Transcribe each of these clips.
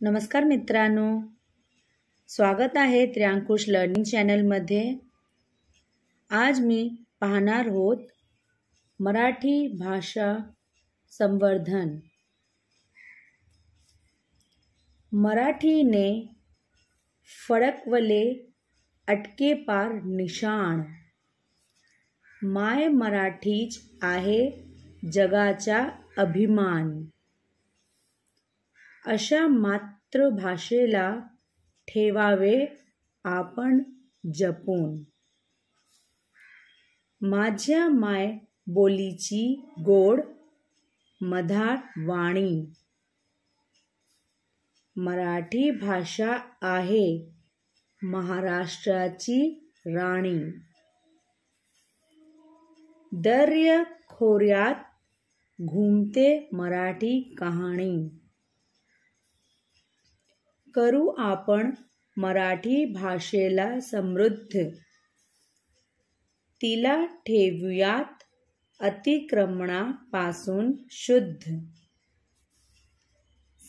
नमस्कार मित्रांनो. स्वागत आहे त्र्यांकुश लर्निंग चॅनलमध्ये. आज मी पाहणार होत मराठी भाषा संवर्धन. मराठीने फडकवले अटके पार निशाण. माय मराठीच आहे जगाचा अभिमान. अशा मातृभाषेला ठेवावे आपण जपून. माझ्या माय बोलीची गोड मधा वाणी मराठी भाषा आहे महाराष्ट्राची राणी. दर्य खोऱ्यात घुमते मराठी कहाणी. करू आपण मराठी भाषेला समृद्ध. तिला ठेवूयात अतिक्रमणापासून शुद्ध.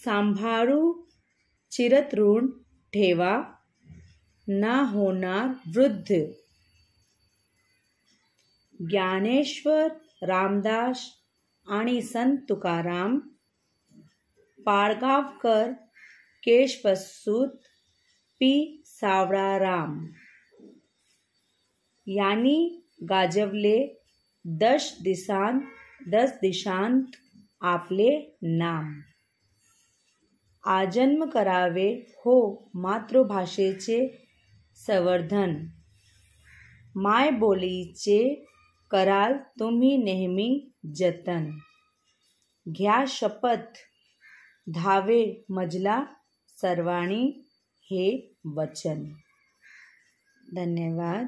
सांभाळू चिरतृण ठेवा ना होणार वृद्ध. ज्ञानेश्वर रामदास आणि संत तुकाराम पाळगावकर केशवसूत पी सावळाराम यांनी गाजवले, दश दिसांत दस दिशांत आपले नाम। आजन्म करावे हो मातृभाषेचे संवर्धन। मायबोलीचे कराल तुम्ही नेहमी जतन। घ्या शपथ, धावे मजला सर्वाणी हे वचन. धन्यवाद.